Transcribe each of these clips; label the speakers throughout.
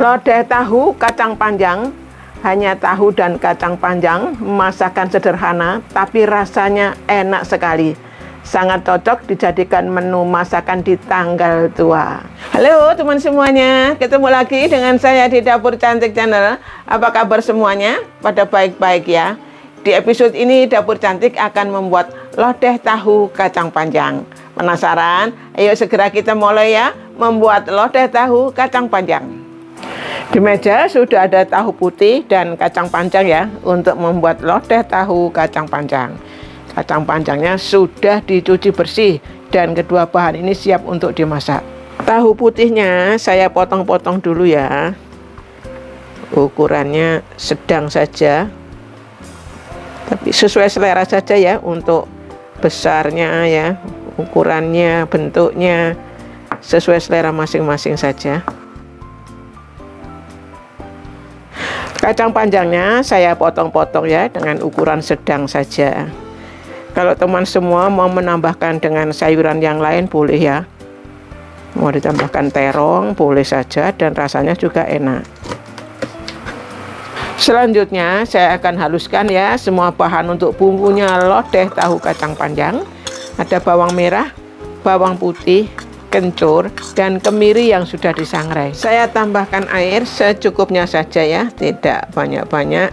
Speaker 1: Lodeh tahu kacang panjang hanya tahu dan kacang panjang, masakan sederhana tapi rasanya enak sekali. Sangat cocok dijadikan menu masakan di tanggal tua. Halo teman semuanya, ketemu lagi dengan saya di Dapur Cantik Channel. Apa kabar semuanya? Pada baik-baik ya. Di episode ini Dapur Cantik akan membuat lodeh tahu kacang panjang. Penasaran? Ayo segera kita mulai ya membuat lodeh tahu kacang panjang. Di meja sudah ada tahu putih dan kacang panjang ya untuk membuat lodeh tahu kacang panjang. Kacang panjangnya sudah dicuci bersih dan kedua bahan ini siap untuk dimasak. Tahu putihnya saya potong-potong dulu ya. Ukurannya sedang saja. Tapi sesuai selera saja ya untuk besarnya ya, ukurannya, bentuknya sesuai selera masing-masing saja. Kacang panjangnya saya potong-potong ya dengan ukuran sedang saja. Kalau teman semua mau menambahkan dengan sayuran yang lain boleh ya. Mau ditambahkan terong boleh saja dan rasanya juga enak. Selanjutnya saya akan haluskan ya semua bahan untuk bumbunya lodeh tahu kacang panjang. Ada bawang merah, bawang putih, kencur, dan kemiri yang sudah disangrai. Saya tambahkan air secukupnya saja ya, tidak banyak-banyak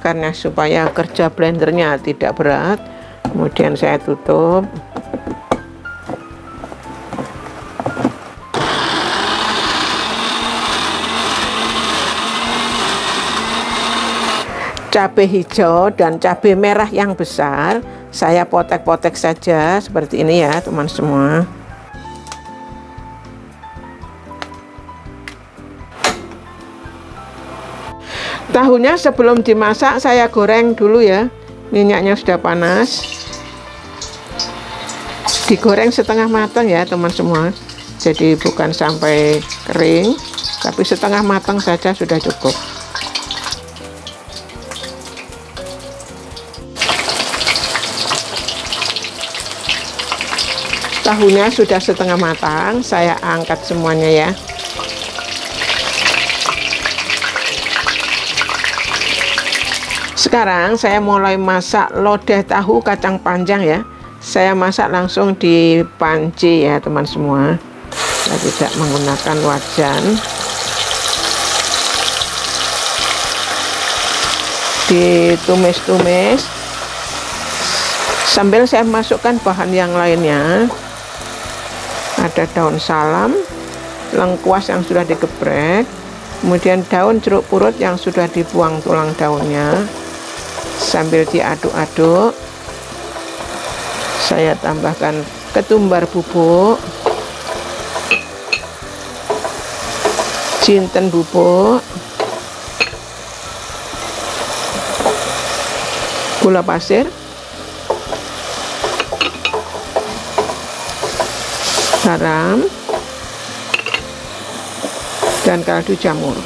Speaker 1: karena supaya kerja blendernya tidak berat. Kemudian saya tutup. cabai hijau dan cabai merah yang besar saya potek-potek saja seperti ini ya teman semua Tahunya sebelum dimasak saya goreng dulu ya. Minyaknya sudah panas. Digoreng setengah matang ya teman semua. Jadi bukan sampai kering, tapi setengah matang saja sudah cukup. Tahunya sudah setengah matang, saya angkat semuanya ya. Sekarang saya mulai masak lodeh tahu kacang panjang ya. Saya masak langsung di panci ya teman semua. Saya tidak menggunakan wajan. Ditumis-tumis. Sambil saya masukkan bahan yang lainnya. Ada daun salam, lengkuas yang sudah digeprek, kemudian daun jeruk purut yang sudah dibuang tulang daunnya sambil diaduk-aduk. Saya tambahkan ketumbar bubuk. Jinten bubuk. Gula pasir. Garam. Dan kaldu jamur.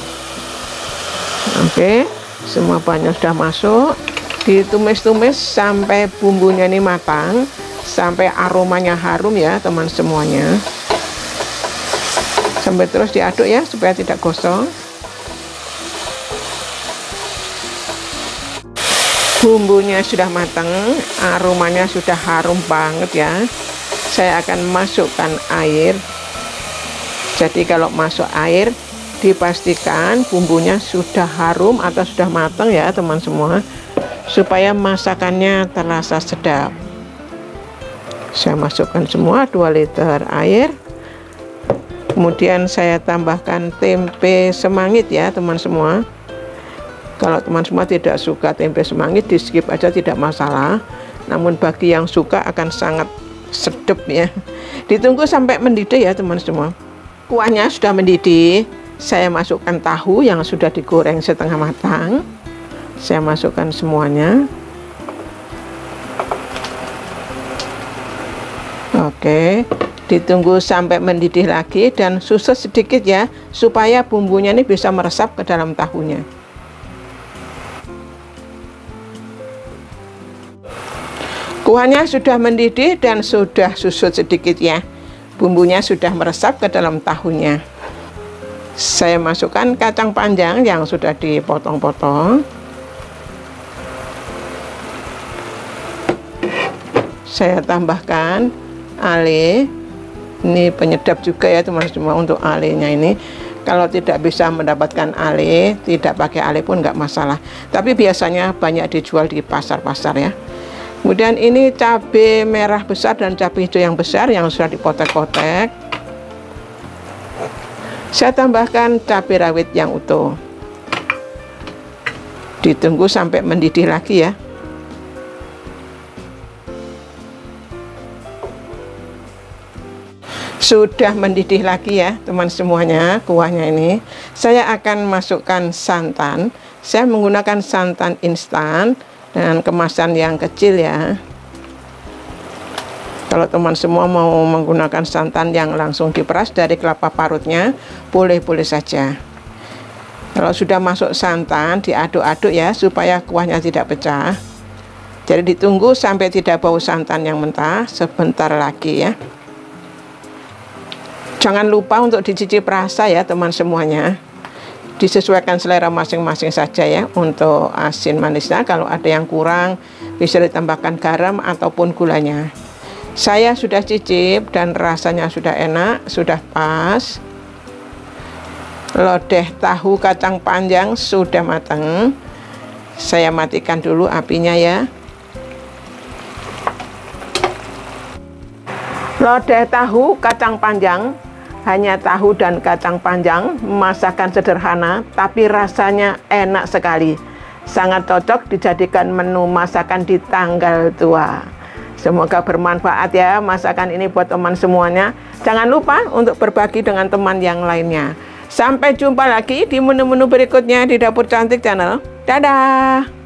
Speaker 1: Oke semua bahannya sudah masuk ditumis-tumis sampai bumbunya ini matang sampai aromanya harum ya teman semuanya. Sampai terus diaduk ya supaya tidak gosong. Bumbunya sudah matang aromanya sudah harum banget ya. Saya akan masukkan air. Jadi kalau masuk air dipastikan bumbunya sudah harum atau sudah matang ya teman semua supaya masakannya terasa sedap. Saya masukkan semua 2 liter air. Kemudian saya tambahkan tempe semangit ya teman semua. Kalau teman semua tidak suka tempe semangit di skip aja tidak masalah. Namun bagi yang suka akan sangat sedap ya. Ditunggu sampai mendidih ya teman semua. Kuahnya sudah mendidih. Saya masukkan tahu yang sudah digoreng setengah matang saya masukkan semuanya. Oke ditunggu sampai mendidih lagi dan susu sedikit ya supaya bumbunya ini bisa meresap ke dalam tahunya. Kuahnya sudah mendidih dan sudah susut sedikit ya. Bumbunya sudah meresap ke dalam tahunya. Saya masukkan kacang panjang yang sudah dipotong-potong saya tambahkan ale. Ini penyedap juga ya teman-teman untuk alenya ini. Kalau tidak bisa mendapatkan ale tidak pakai ale pun nggak masalah. Tapi biasanya banyak dijual di pasar-pasar ya. Kemudian ini cabai merah besar dan cabai hijau yang besar yang sudah dipotek-potek. Saya tambahkan cabai rawit yang utuh. Ditunggu sampai mendidih lagi ya. Sudah mendidih lagi ya teman semuanya kuahnya ini. Saya akan masukkan santan. Saya menggunakan santan instan dengan kemasan yang kecil ya. Kalau teman semua mau menggunakan santan yang langsung diperas dari kelapa parutnya, boleh-boleh saja. Kalau sudah masuk santan, diaduk-aduk ya, supaya kuahnya tidak pecah. Jadi ditunggu sampai tidak bau santan yang mentah, sebentar lagi ya. Jangan lupa untuk dicicip rasa ya teman semuanya. Disesuaikan selera masing-masing saja ya untuk asin manisnya. Kalau ada yang kurang, bisa ditambahkan garam ataupun gulanya. Saya sudah cicip dan rasanya sudah enak, sudah pas. Lodeh tahu kacang panjang sudah matang. Saya matikan dulu apinya ya. Lodeh tahu kacang panjang hanya tahu dan kacang panjang, masakan sederhana tapi rasanya enak sekali. Sangat cocok dijadikan menu masakan di tanggal tua. Semoga bermanfaat ya masakan ini buat teman semuanya. Jangan lupa untuk berbagi dengan teman yang lainnya. Sampai jumpa lagi di menu-menu berikutnya di Dapur Cantik Channel. Dadah!